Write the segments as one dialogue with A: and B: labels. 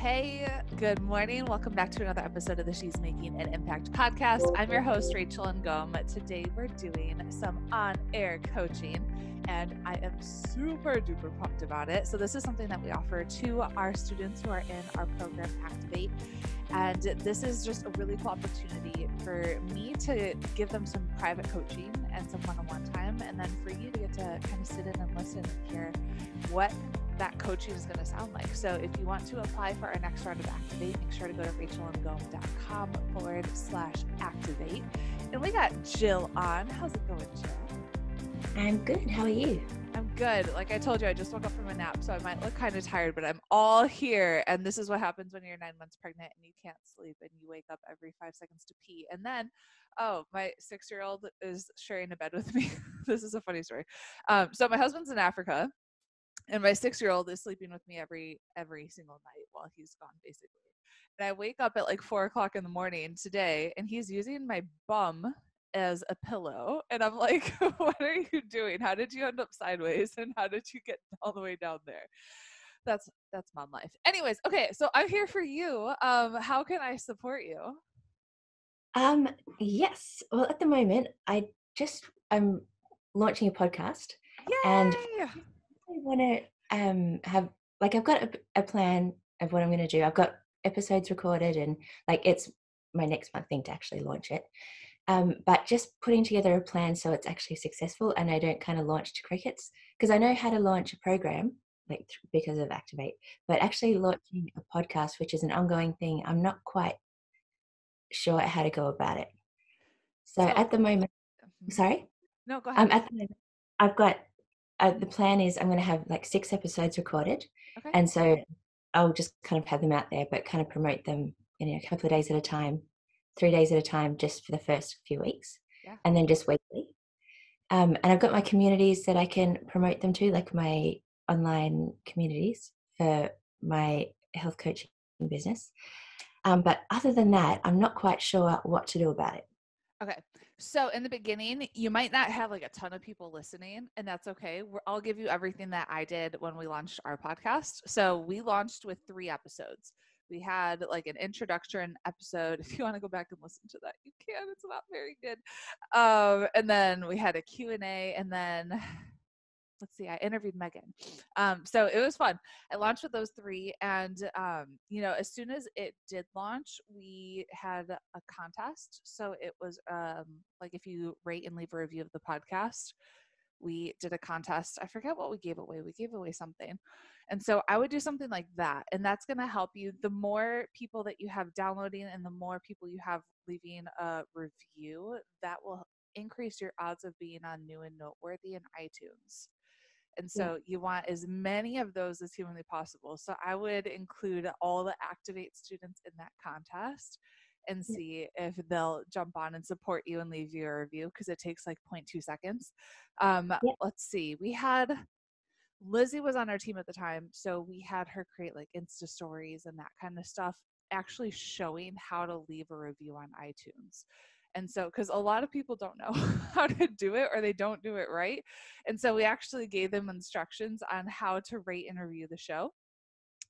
A: Hey, good morning. Welcome back to another episode of the She's Making an Impact podcast. I'm your host, Rachel Ngom. Today we're doing some on air coaching, and I am super duper pumped about it. So, this is something that we offer to our students who are in our program Activate. And this is just a really cool opportunity for me to give them some private coaching and some one on one time, and then for you to get to kind of sit in and listen and hear what that coaching is going to sound like. So if you want to apply for our next round of Activate, make sure to go to rachelngom.com forward slash activate. And we got Jill on. How's it going, Jill?
B: I'm good. How are you?
A: I'm good. Like I told you, I just woke up from a nap, so I might look kind of tired, but I'm all here. And this is what happens when you're nine months pregnant and you can't sleep and you wake up every five seconds to pee. And then, oh, my six year old is sharing a bed with me. this is a funny story. Um, so my husband's in Africa and my six year old is sleeping with me every every single night while he's gone basically. And i wake up at like four o'clock in the morning today and he's using my bum as a pillow and i'm like what are you doing? How did you end up sideways and how did you get all the way down there? That's that's mom life. Anyways okay so i'm here for you um how can i support you?
B: Um yes well at the moment i just i'm launching a podcast
A: Yay!
B: and want to um have like I've got a, a plan of what I'm going to do. I've got episodes recorded and like it's my next month thing to actually launch it. Um, but just putting together a plan so it's actually successful and I don't kind of launch to crickets because I know how to launch a program like because of Activate, but actually launching a podcast, which is an ongoing thing, I'm not quite sure how to go about it. So, so at the moment, mm-hmm. sorry,
A: no, go ahead.
B: Um, at the moment, I've got uh, the plan is I'm going to have like six episodes recorded, okay. and so I'll just kind of have them out there, but kind of promote them you know a couple of days at a time, three days at a time, just for the first few weeks, yeah. and then just weekly. Um, and I've got my communities that I can promote them to, like my online communities for my health coaching business. Um, but other than that, I'm not quite sure what to do about it.
A: Okay. So in the beginning, you might not have like a ton of people listening, and that's okay. We're, I'll give you everything that I did when we launched our podcast. So we launched with three episodes. We had like an introduction episode. If you want to go back and listen to that, you can. It's not very good. Um, and then we had a Q and A, and then let's see, I interviewed Megan. Um, so it was fun. I launched with those three. And, um, you know, as soon as it did launch, we had a contest. So it was um, like if you rate and leave a review of the podcast, we did a contest. I forget what we gave away. We gave away something. And so I would do something like that. And that's going to help you. The more people that you have downloading and the more people you have leaving a review, that will increase your odds of being on new and noteworthy in iTunes. And so you want as many of those as humanly possible. So I would include all the Activate students in that contest and see if they'll jump on and support you and leave you a review because it takes like 0.2 seconds. Um, yeah. Let's see. We had Lizzie was on our team at the time. So we had her create like Insta stories and that kind of stuff, actually showing how to leave a review on iTunes. And so, because a lot of people don't know how to do it or they don't do it right. And so, we actually gave them instructions on how to rate and review the show.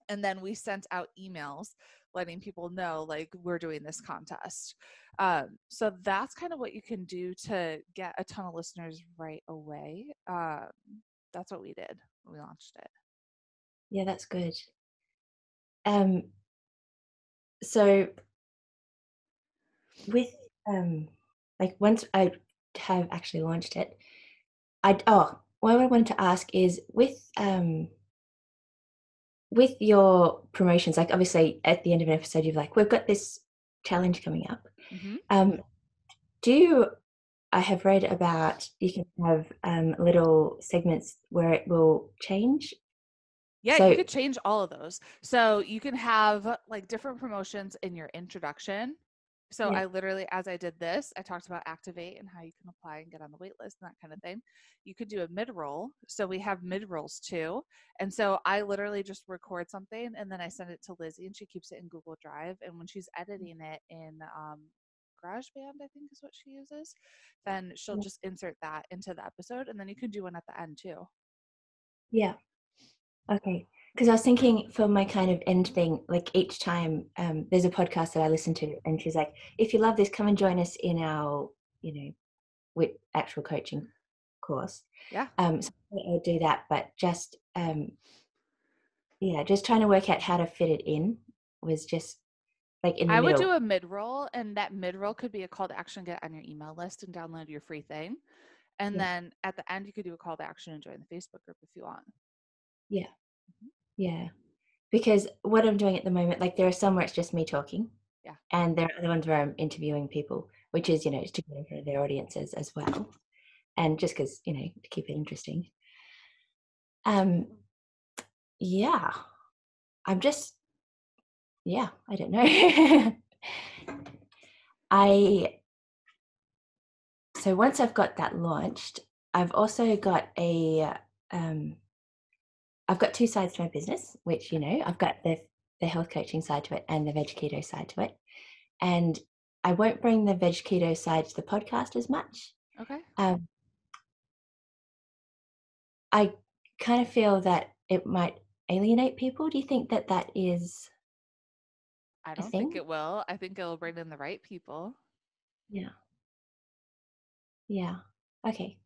A: And then we sent out emails letting people know, like, we're doing this contest. Um, so, that's kind of what you can do to get a ton of listeners right away. Um, that's what we did we launched it.
B: Yeah, that's good. Um, so, with um like once I have actually launched it, I oh what I wanted to ask is with um with your promotions, like obviously at the end of an episode, you've like, we've got this challenge coming up. Mm-hmm. Um, do you, I have read about you can have um, little segments where it will change.
A: Yeah, so, you could change all of those. So you can have like different promotions in your introduction so yeah. I literally, as I did this, I talked about Activate and how you can apply and get on the wait list and that kind of thing. You could do a mid roll. So we have mid rolls too. And so I literally just record something and then I send it to Lizzie and she keeps it in Google Drive. And when she's mm. editing it in um, GarageBand, I think is what she uses, then she'll just insert that into the episode and then you can do one at the end too.
B: Yeah. Okay. Because I was thinking for my kind of end thing, like each time um, there's a podcast that I listen to, and she's like, "If you love this, come and join us in our, you know, with actual coaching course."
A: Yeah.
B: Um, so I'll do that, but just um, yeah, just trying to work out how to fit it in was just like in the
A: I would do a mid roll, and that mid roll could be a call to action. Get on your email list and download your free thing, and
B: Yeah.
A: then at the end you could do a call to action and join the Facebook group if you want.
B: Yeah. Because what I'm doing at the moment, like there are some where it's just me talking.
A: Yeah.
B: And there are other ones where I'm interviewing people, which is, you know, to get in front of their audiences as well. And just because, you know, to keep it interesting. Um yeah. I'm just yeah, I don't know. I so once I've got that launched, I've also got a um I've got two sides to my business, which you know, I've got the the health coaching side to it and the veg keto side to it. And I won't bring the veg keto side to the podcast as much.
A: Okay.
B: Um, I kind of feel that it might alienate people. Do you think that that is?
A: I don't think it will. I think it'll bring in the right people.
B: Yeah. Yeah. Okay.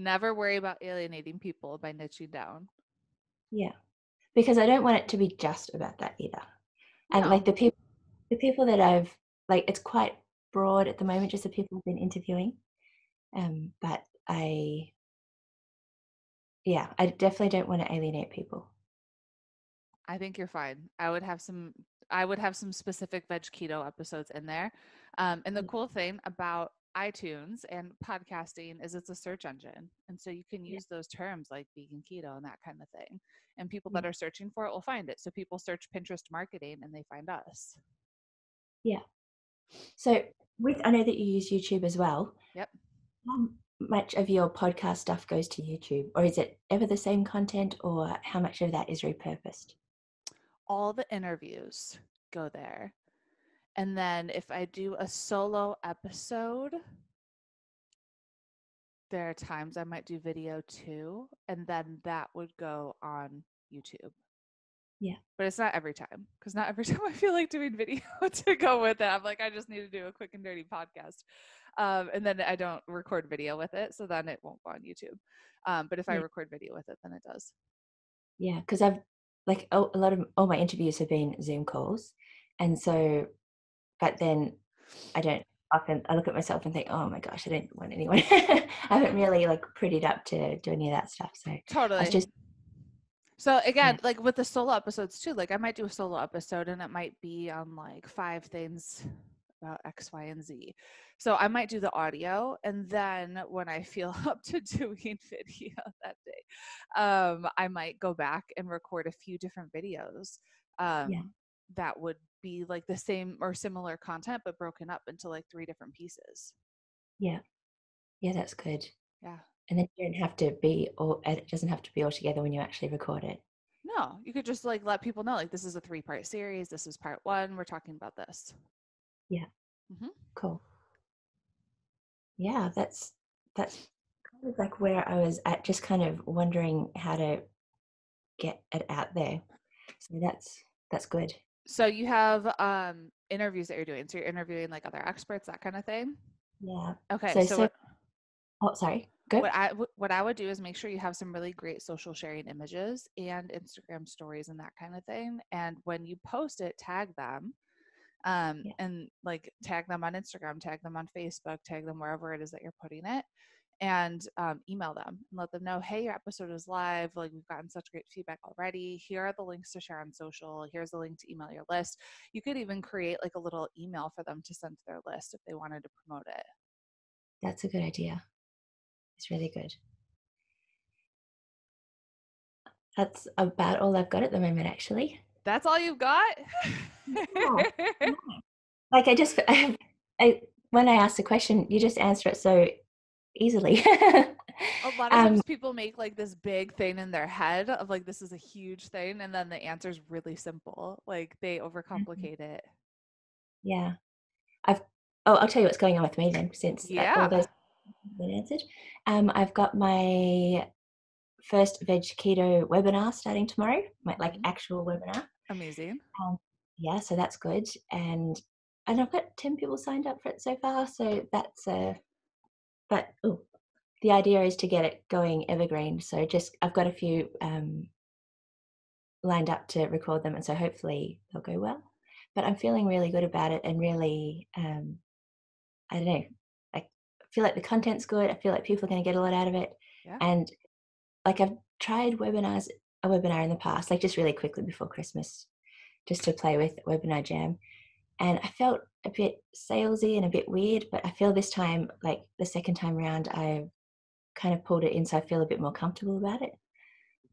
A: Never worry about alienating people by niching down.
B: Yeah. Because I don't want it to be just about that either. And
A: No.
B: like the people, the people that I've like, it's quite broad at the moment, just the people I've been interviewing. Um, but I, yeah, I definitely don't want to alienate people.
A: I think you're fine. I would have some I would have some specific veg keto episodes in there. Um, and the
B: Mm.
A: cool thing about iTunes and podcasting is it's a search engine. And so you can
B: Yeah.
A: use those terms like vegan keto and that kind of thing. And people
B: Yeah.
A: that mm. are searching for it will find it. So people search Pinterest marketing and they find us. Yeah.
B: So with, I know that you use YouTube as well.
A: Yep.
B: How much of your podcast stuff goes to YouTube, or is it ever the same content, or how much of that is repurposed?
A: All the interviews go there. And then if I do a solo episode, there are times I might do video too, and then that would go on YouTube.
B: Yeah.
A: But it's not every time because not every time I feel like doing video to go with it. I'm like, I just need to do a quick and dirty podcast. Um, and then I don't record video with it. So then it won't go on YouTube. Um, but if I record video with it, then it does.
B: Yeah, because I've like oh, a lot of all my interviews have been Zoom calls, and so, but then I don't often. I look at myself and think, oh my gosh, I don't want anyone. I haven't really like prettied up to do any of that stuff. So
A: Totally.
B: just-
A: so again, like with the solo episodes too, like I might do a solo episode and it might be on like five things about X, Y, and Z. So I might do the audio and then when I feel up to doing video that day, um, I might go back and record a few different videos. Um, that would be like the same or similar content but broken up into like three different pieces.
B: yeah, yeah, that's good.
A: Yeah.
B: And then you don't have to be all. Uh, it doesn't have to be all together when you actually record it.
A: No, you could just like let people know like this is a three part series. This is part one. We're talking about this. Yeah. Mm-hmm.
B: Cool. Yeah, that's that's kind of like where I was at, just kind of wondering how to get it out there. So that's that's good.
A: So you have um interviews that you're doing. So you're interviewing like other experts, that kind of thing.
B: Yeah.
A: Okay.
B: So-
A: So,
B: so-
A: what,
B: Oh, sorry. Good.
A: what I what I would do is make sure you have some really great social sharing images and Instagram stories and that kind of thing. And when you post it, tag them. Um,
B: Yeah.
A: and like tag them on Instagram, tag them on Facebook, tag them wherever it is that you're putting it, and um, email them and let them know, hey, your episode is live. Like we've gotten such great feedback already. Here are the links to share on social. Here's the link to email your list. You could even create like a little email for them to send to their list if they wanted to promote it.
B: That's a good idea. It's really good. That's about all I've got at the moment, actually.
A: That's all you've got?
B: Like I just, I, when I ask the question, you just answer it so easily.
A: A lot of
B: Um,
A: times people make like this big thing in their head of like this is a huge thing and then the answer is really simple. Like they
B: Mm-hmm.
A: overcomplicate it.
B: Yeah. I've oh I'll tell you what's going on with me then since
A: Yeah.
B: all those been answered. Um I've got my first veg keto webinar starting tomorrow, my like
A: Mhm.
B: actual webinar.
A: Amazing.
B: Um, yeah, so that's good. And and I've got ten people signed up for it so far. So that's uh but oh, the idea is to get it going evergreen. So just I've got a few um lined up to record them and so hopefully they'll go well. But I'm feeling really good about it and really um I don't know. I feel like the content's good. I feel like people are going to get a lot out of it.
A: Yeah.
B: And like I've tried webinars, a webinar in the past, like just really quickly before Christmas, just to play with Webinar Jam. And I felt a bit salesy and a bit weird, but I feel this time, like the second time around, I kind of pulled it in so I feel a bit more comfortable about it.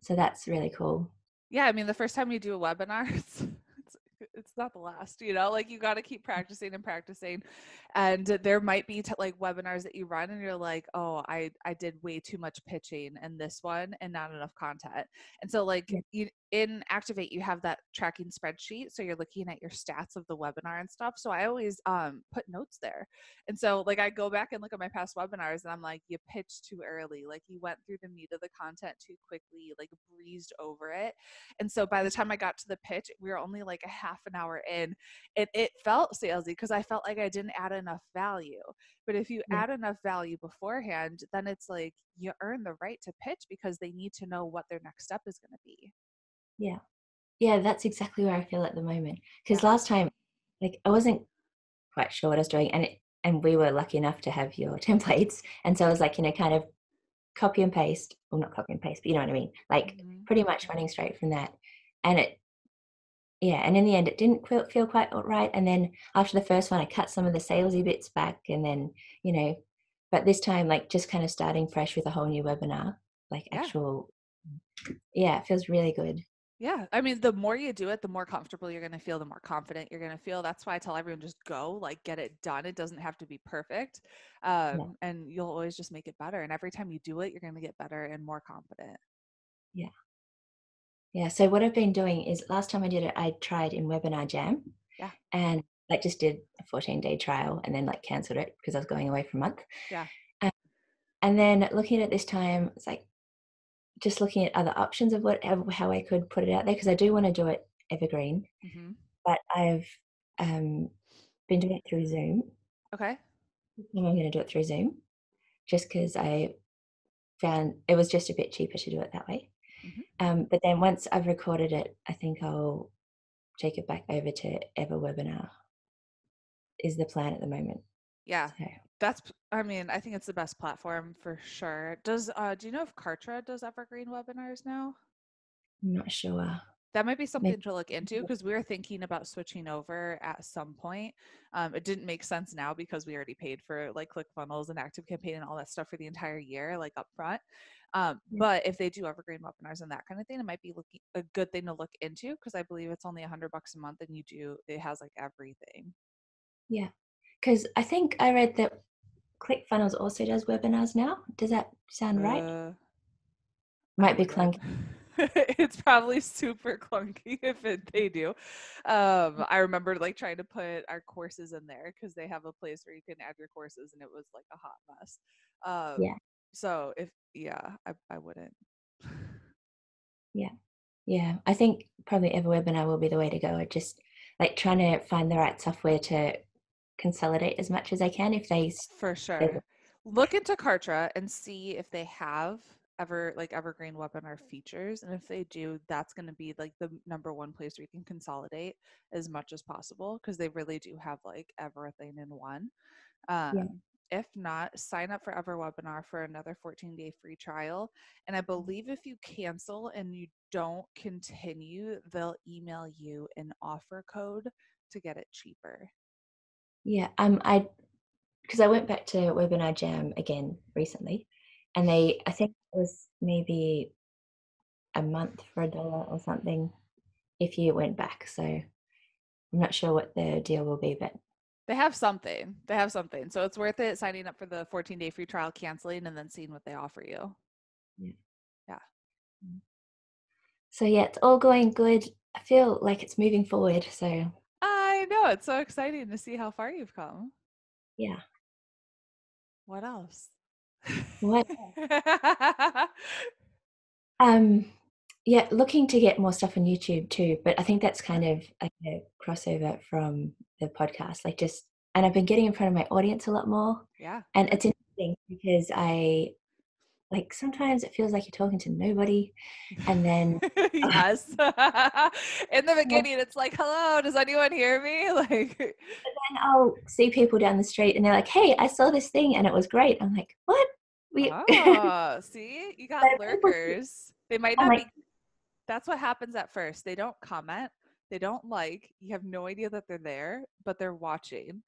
B: So that's really cool.
A: Yeah, I mean, the first time you do a webinar, it's it's, it's not the last, you know, like you got to keep practicing and practicing. And there might be t- like webinars that you run and you're like, oh, I, I did way too much pitching in this one and not enough content. And so, like,
B: Yeah.
A: you, in Activate, you have that tracking spreadsheet. So you're looking at your stats of the webinar and stuff. So I always um, put notes there. And so, like, I go back and look at my past webinars and I'm like, you pitched too early. Like, you went through the meat of the content too quickly, like, breezed over it. And so by the time I got to the pitch, we were only like a half an hour in. And it felt salesy because I felt like I didn't add enough value. But if you
B: Yeah.
A: add enough value beforehand, then it's like you earn the right to pitch because they need to know what their next step is going to be.
B: Yeah. Yeah, that's exactly where I feel at the moment. Because
A: Yeah.
B: last time, like, I wasn't quite sure what I was doing, and it, and we were lucky enough to have your templates, and so I was like, you know, kind of copy and paste, well, not copy and paste, but you know what I mean, like
A: Mhm.
B: pretty much running straight from that, and it, yeah, and in the end, it didn't feel, feel quite right, and then after the first one, I cut some of the salesy bits back, and then you know, but this time, like, just kind of starting fresh with a whole new webinar, like
A: Yeah.
B: actual, yeah, it feels really good.
A: Yeah. I mean, the more you do it, the more comfortable you're going to feel, the more confident you're going to feel. That's why I tell everyone just go, like, get it done. It doesn't have to be perfect. Um, And you'll always just make it better. And every time you do it, you're going to get better and more confident. Yeah.
B: Yeah. So what I've been doing is last time I did it, I tried in Webinar Jam.
A: Yeah.
B: And like just did a 14 day trial and then like cancelled it because I was going away for a month.
A: Yeah.
B: Um, and then looking at it this time, it's like just looking at other options of what how how I could put it out there because I do want to do it evergreen,
A: hmm
B: but I've um, been doing it through Zoom.
A: Okay.
B: I'm going to do it through Zoom just because I found it was just a bit cheaper to do it that way.
A: Mhm.
B: Um, but then once I've recorded it, I think I'll take it back over to Ever Webinar. Is the plan at the moment?
A: Yeah.
B: So,
A: That's, i mean, I think it's the best platform for sure. Does, uh, do you know if Kartra does evergreen webinars now?
B: I'm not sure.
A: That might be something
B: Maybe-
A: to look into because we were thinking about switching over at some point. Um, it didn't make sense now because we already paid for like ClickFunnels and Active Campaign and all that stuff for the entire year, like upfront. Um,
B: Yeah.
A: But if they do evergreen webinars and that kind of thing, it might be looking a good thing to look into because I believe it's only a hundred bucks a month and you do it has like everything.
B: Yeah, because I think I read that ClickFunnels also does webinars now. Does that sound right?
A: Uh,
B: Might be clunky.
A: it's probably super clunky if it, they do. Um, I remember like trying to put our courses in there because they have a place where you can add your courses, and it was like a hot mess. Um,
B: Yeah.
A: So if yeah, I I wouldn't.
B: Yeah, yeah. I think probably Ever Webinar will be the way to go. It just like trying to find the right software to consolidate as much as I can. If they,
A: For sure. Look into Kartra and see if they have ever like evergreen webinar features. And if they do, that's going to be like the number one place where you can consolidate as much as possible because they really do have like everything in one. Um, If not, sign up for Ever Webinar for another 14 day free trial. And I believe if you cancel and you don't continue, they'll email you an offer code to get it cheaper.
B: Yeah, um, I because I went back to Webinar Jam again recently, and they I think it was maybe a month for a dollar or something if you went back. So I'm not sure what the deal will be, but
A: They have something. They have something. So it's worth it signing up for the 14 day free trial, canceling, and then seeing what they offer you. Yeah. Yeah.
B: So yeah, it's all going good. I feel like it's moving forward. So
A: know. It's so exciting to see how far you've come.
B: yeah,
A: What else?
B: What Um, yeah, looking to get more stuff on YouTube too, but I think that's kind of like a crossover from the podcast. Like just, and I've been getting in front of my audience a lot more.
A: Yeah.
B: And it's interesting because I like sometimes it feels like you're talking to nobody and then
A: yes. In the beginning it's like hello does anyone hear me? Like
B: then i'll see people down the street and they're like hey i saw this thing and it was great. I'm like what?
A: We oh, see? You got lurkers. They might not like, be that's what happens at first. They don't comment they don't like you have no idea that they're there but they're watching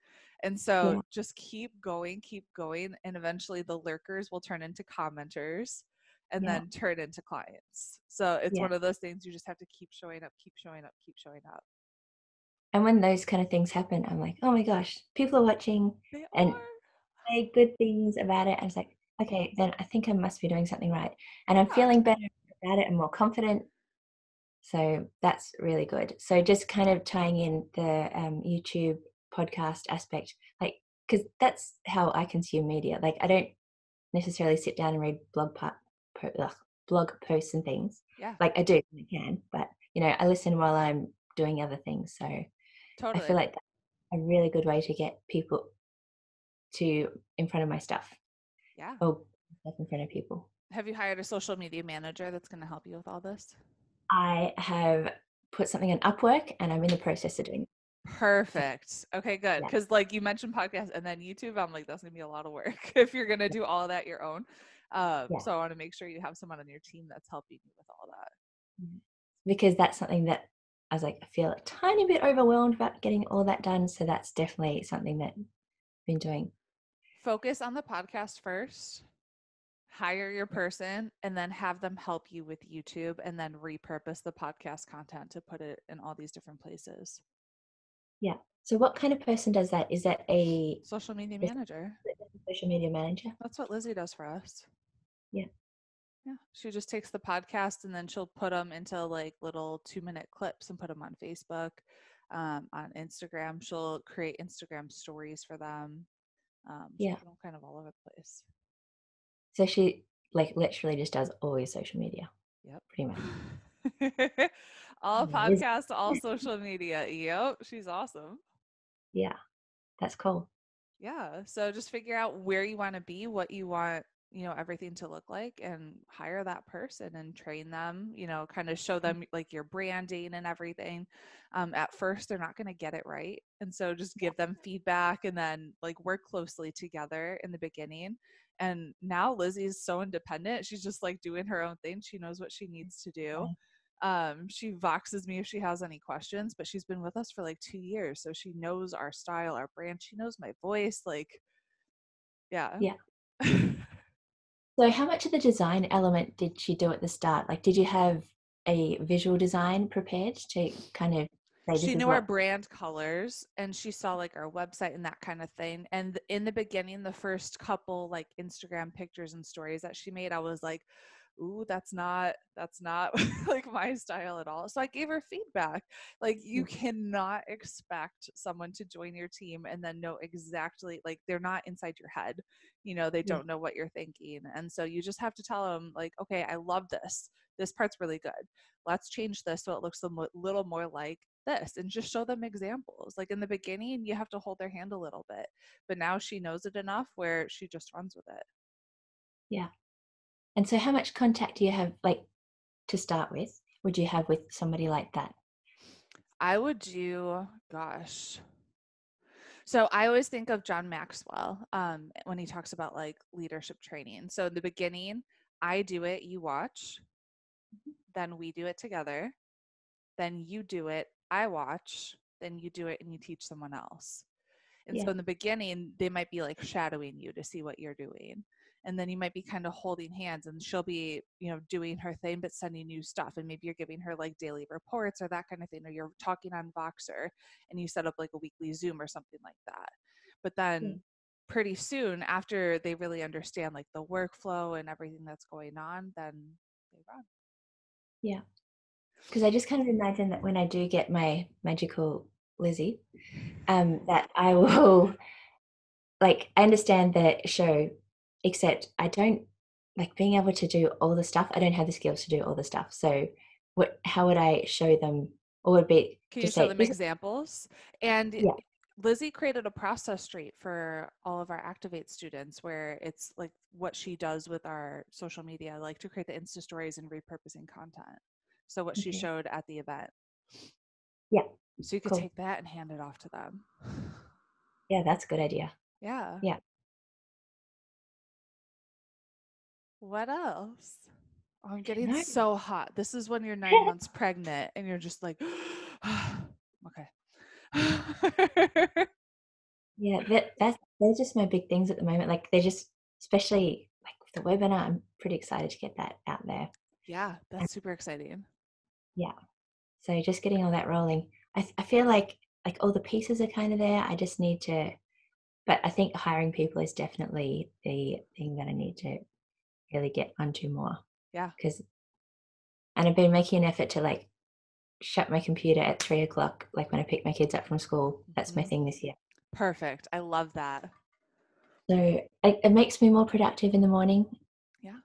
A: and so yeah. just keep going, keep going. And eventually the lurkers will turn into commenters and yeah. then turn into clients. So it's yeah. one of those things you just have to keep showing up, keep showing up, keep showing up.
B: And when those kind of things happen, I'm like, oh my gosh, people are watching
A: they
B: and
A: are.
B: say good things about it. i was like, okay, then I think I must be doing something right. And I'm feeling better about it and more confident. So that's really good. So just kind of tying in the um, YouTube podcast aspect like because that's how i consume media. Like i don't necessarily sit down and read blog part ugh, blog posts and things.
A: Yeah.
B: Like i do i can but you know i listen while i'm doing other things. So
A: totally.
B: i feel like that's a really good way to get people to in front of my stuff
A: yeah.
B: oh in front of people.
A: Have you hired a social media manager that's going to help you with all this
B: i have put something on upwork and i'm in the process of doing
A: Perfect. Okay, good. Because yeah. like you mentioned podcast and then YouTube, I'm like, that's gonna be a lot of work if you're gonna do all that your own. Um, yeah. So I want to make sure you have someone on your team that's helping you with all that.
B: Mm-hmm. Because that's something that I was like, I feel a tiny bit overwhelmed about getting all that done. So that's definitely something that I've been doing.
A: Focus on the podcast first. Hire your person and then have them help you with YouTube and then repurpose the podcast content to put it in all these different places.
B: Yeah. So what kind of person does that? Is that a
A: social media manager?
B: Social media manager.
A: That's what Lizzie does for us.
B: Yeah.
A: Yeah. She just takes the podcast and then she'll put them into like little two minute clips and put them on Facebook, um, on Instagram. She'll create Instagram stories for them. Um,
B: yeah.
A: kind of all over the place.
B: So she like literally just does all your social media.
A: Yep.
B: Pretty much.
A: all podcasts, all social media. Yep, she's awesome.
B: Yeah, that's cool.
A: Yeah, so just figure out where you want to be, what you want, you know, everything to look like, and hire that person and train them. You know, kind of show mm. them like your branding and everything. Um, at first, they're not going to get it right, and so just give them feedback, and then like work closely together in the beginning and now Lizzie's so independent. She's just like doing her own thing. She knows what she needs to do. Um, she voxes me if she has any questions, but she's been with us for like two years. So she knows our style, our brand. She knows my voice. Like, yeah.
B: Yeah. so, how much of the design element did she do at the start? Like, did you have a visual design prepared to kind of
A: she knew what... our brand colors and she saw like our website and that kind of thing and in the beginning the first couple like instagram pictures and stories that she made i was like ooh that's not that's not like my style at all. So i gave her feedback like you mm. cannot expect someone to join your team and then know exactly like they're not inside your head you know they don't know what you're thinking and so you just have to tell them like okay i love this this part's really good let's change this so it looks a little more like this and just show them examples like in the beginning you have to hold their hand a little bit but now she knows it enough where she just runs with it
B: yeah and so, how much contact do you have, like, to start with? Would you have with somebody like that?
A: I would do, gosh. So I always think of John Maxwell um, when he talks about like leadership training. So in the beginning, I do it, you watch, mm-hmm. then we do it together, then you do it, I watch, then you do it and you teach someone else. And yeah. so in the beginning, they might be like shadowing you to see what you're doing and then you might be kind of holding hands and she'll be you know doing her thing but sending you stuff and maybe you're giving her like daily reports or that kind of thing or you're talking on voxer and you set up like a weekly zoom or something like that but then mm. pretty soon after they really understand like the workflow and everything that's going on then they run
B: yeah because i just kind of imagine that when i do get my magical lizzie um that i will like i understand the show except I don't like being able to do all the stuff. I don't have the skills to do all the stuff. So what how would I show them or would be
A: Can you show them examples? And
B: Yeah.
A: Lizzie created a process street for all of our Activate students where it's like what she does with our social media, like to create the Insta stories and repurposing content. So what she showed at the event.
B: Yeah,
A: So you could
B: cool.
A: take that and hand it off to them.
B: Yeah, that's a good idea.
A: Yeah.
B: Yeah.
A: What else? Oh, I'm getting so hot. This is when you're nine months pregnant and you're just like, okay.
B: Yeah, that that's they're just my big things at the moment. Like they're just especially like the webinar, I'm pretty excited to get that out there.
A: yeah, that's super exciting.
B: Yeah so just getting all that rolling. I I feel like like all the pieces are kind of there. I just need to but I think hiring people is definitely the thing that I need to really get onto more.
A: Yeah.
B: Because and I've been making an effort to like shut my computer at three o'clock, like when I pick my kids up from school. That's my
A: Mhm.
B: thing this year.
A: Perfect. I love that.
B: So it, it makes me more productive in the morning.
A: Yeah.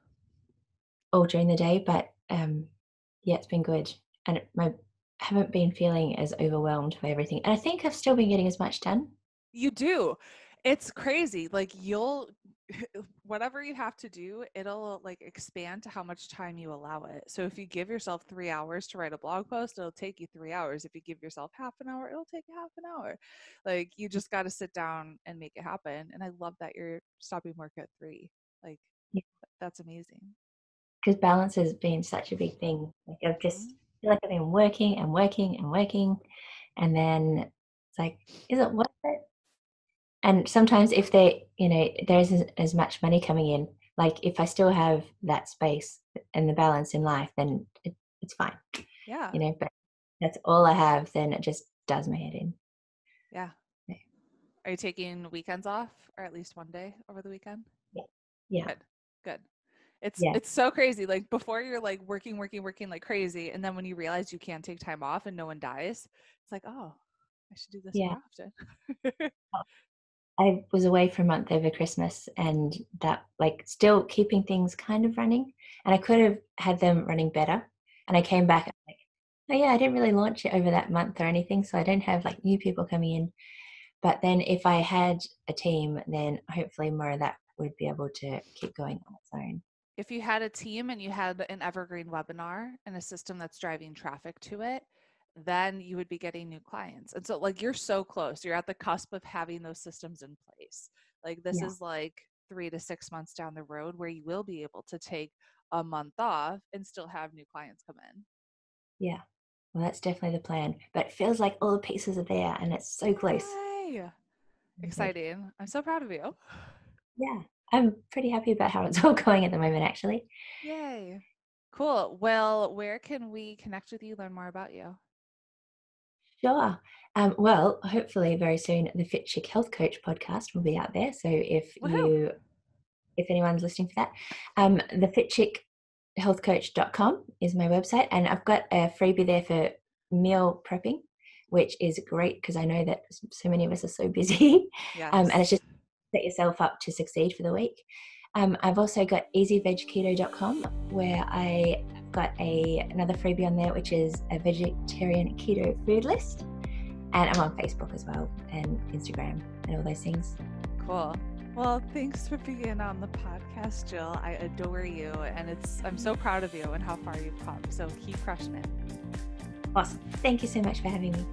B: Or during the day, but um, yeah, it's been good, and my I haven't been feeling as overwhelmed by everything, and I think I've still been getting as much done.
A: You do. It's crazy. Like you'll whatever you have to do, it'll like expand to how much time you allow it. So if you give yourself 3 hours to write a blog post, it'll take you 3 hours. If you give yourself half an hour, it'll take you half an hour. Like you just got to sit down and make it happen. And I love that you're stopping work at 3. Like
B: Yeah.
A: that's amazing.
B: Because balance has been such a big thing. Like I've just
A: Mhm.
B: Feel like I've been working and working and working, and then it's like, is it worth it? And sometimes if they, you know, there isn't as much money coming in, like if I still have that space and the balance in life, then it, it's fine,
A: Yeah.
B: you know. But that's all I have, then it just does my head in.
A: Yeah.
B: Yeah.
A: Are you taking weekends off or at least one day over the weekend?
B: Yeah.
A: Good. Good. It's
B: Yeah.
A: it's so crazy. Like before you're like working, working, working like crazy. And then when you realize you can't take time off and no one dies, it's like, oh, I should do this
B: Yeah.
A: more often.
B: I was away for a month over Christmas and that like still keeping things kind of running and I could have had them running better and I came back and like oh yeah I didn't really launch it over that month or anything so I don't have like new people coming in but then if I had a team then hopefully more of that would be able to keep going on its own
A: if you had a team and you had an evergreen webinar and a system that's driving traffic to it, then you would be getting new clients. And so like you're so close. You're at the cusp of having those systems in place. Like this
B: Yeah.
A: is like 3 to 6 months down the road where you will be able to take a month off and still have new clients come in.
B: yeah well that's definitely the plan but it feels like all the pieces are there and it's so close
A: Yay! Exciting. I'm so proud of you.
B: yeah I'm pretty happy about how it's all going at the moment actually
A: Yay. Cool. Well, where can we connect with you, learn more about you?
B: Sure. Um, well, hopefully very soon the Fit Chick Health Coach podcast will be out there. So if
A: Woohoo.
B: you, if anyone's listening for that, um, the Fit Chick healthcoach.com is my website and I've got a freebie there for meal prepping, which is great because I know that so many of us are so busy
A: Yes.
B: um, and it's just set yourself up to succeed for the week. Um, I've also got easyvegketo.com where I have got a another freebie on there, which is a vegetarian keto food list. And I'm on Facebook as well and Instagram and all those things.
A: Cool. Well, thanks for being on the podcast, Jill. I adore you, and it's I'm so proud of you and how far you've come. So keep crushing it.
B: Awesome. Thank you so much for having me.